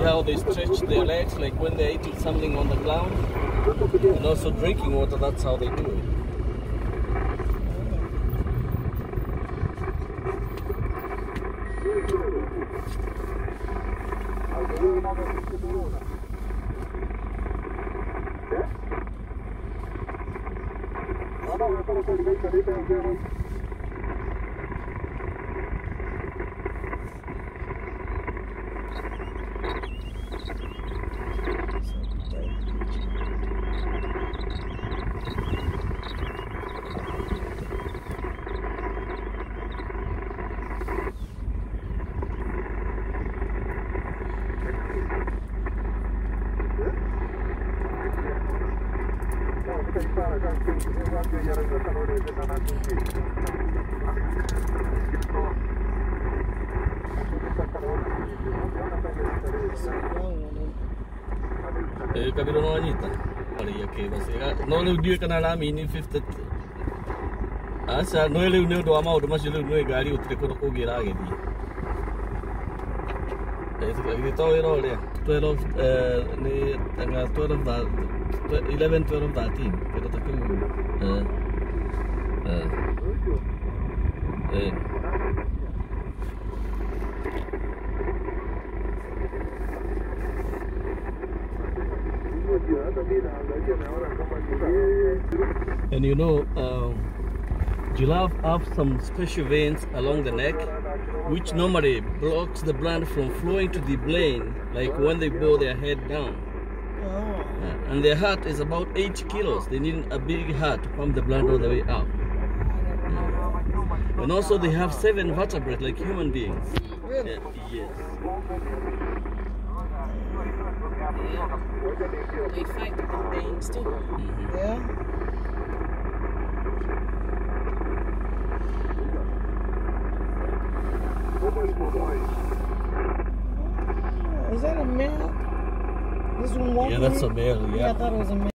how they stretch their legs, like when they're eating something on the ground. And also drinking water, that's how they do it. Eh, kabilang wanita. Pare ya ke bas. Ya, no le dia kena lami ini 50. Asa no le ne do ama do masih le no gari utre ko ko gira gedi. Eh tu to ero le 12 eh ni tanga 12 da 11 12 13 pero ta ku eh eh eh. And you know, um, giraffe have some special veins along the neck, which normally blocks the blood from flowing to the brain, like when they bow their head down. Oh. And their heart is about 8 kilos. They need a big heart to pump the blood all the way up. And also they have seven vertebrae like human beings. Really? Uh, yes. They fight with the too. Mhm. Yeah. Is that a male? This one Yeah, that's a male, Yeah, I thought it was a male.